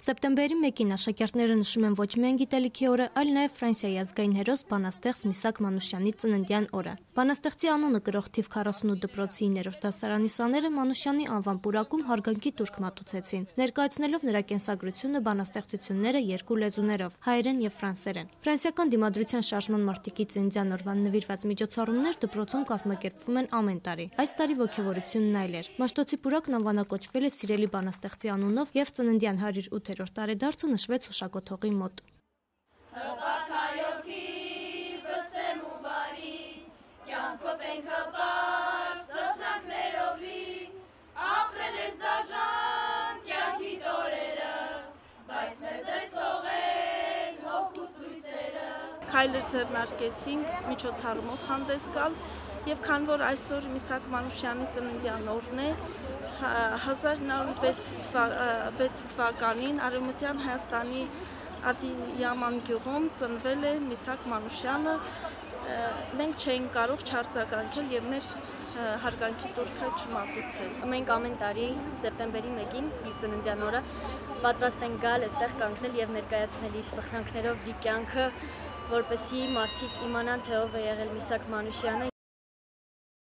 Սեպտեմբերի 1-ին աշակերտները նշում են ոչ միայն գիտելիքի օրը, այլ նաև Ֆրանսիայի ազգային հերոս բանաստեղծ Միսակ Մանուշյանի ծննդյան օրը։ Բանաստեղծի անունը կրող թիվ 48 դպրոցի 9-րդ դասարանի սաները Մանուշյանի անվան պուրակում հարգանքի տուրք մատուցեցին, ներկայացնելով նրա կենսագրությունը, բանաստեղծությունները երկու լեզուներով՝ հայերեն եւ ֆրանսերեն։ Ֆրանսիական դիմադրության շարժման մարտիկի ծննդյան օրվան նվիրված միջոցառումներ դպրոցում կազմակերպվում են ամեն տարի։ Այս տարի ողջավորությունն այլ էր։ Մաշտոցի պուրակն անվանակոչվել է Սիրելի բանաստեղծի անունով եւ ծննդյան 108 8-րդ տարեդարձը նշվեց հուշակոթողի մոտ։ Հպարտայոքի Քայլեր ձեռնարկեցինք միջոցառումով հանդես գալ եւ քան որ այսօր Միսակ Մանուշյանի ծննդյան օրն է, 1906 թվականին Արևմտյան Հայաստանի Ադիյաման գյուղում ծնվել է Միսակ Մանուշյանը։ Մենք չէինք կարող չարձագանքել եւ մեր հարգանքի տուրքը չմատուցել։ Մենք ամեն տարի սեպտեմբերի 1-ին իր ծննդյան օրը պատրաստ ենք գալ այստեղ կանգնել եւ ներկայացնել իր սխրանքներով իր կյանքը որպեսի մարդիկ իմանան թե ով է եղել Միսակ Մանուշյանը